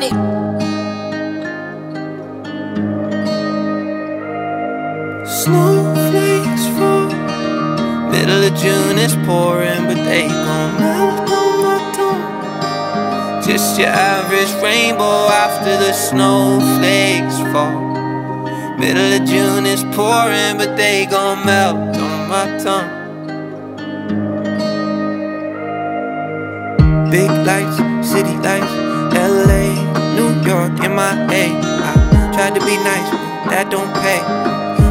on it. Snowflakes fall. Middle of June is pouring, but they gon' melt on my tongue. Just your average rainbow after the snowflakes fall. Middle of June is pouring, but they gon' melt on my tongue. Big lights, city lights. I tried to be nice, but that don't pay.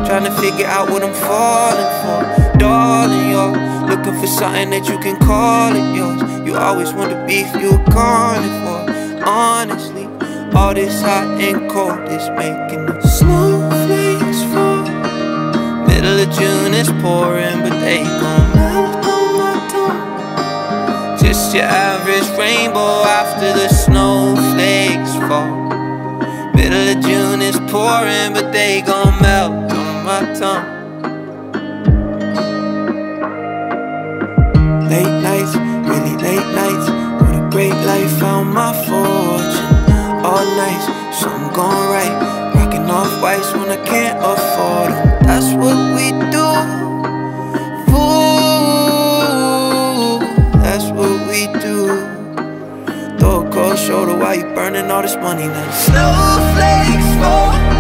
Trying to figure out what I'm falling for. Darling, yo, looking for something that you can call it yours. You always want the beef you were calling for. Honestly, all this hot and cold is making the snowflakes fall. Middle of June is pouring, but they gon' melt on my tongue. Just your average rainbow after the fall. Of June is pouring, but they gon' melt on my tongue. Late nights, really late nights. What a great life, found my fortune. All nights, something gone right. Rocking off whites when I can't afford shoulder while you burning all this money now. Snowflakes fall.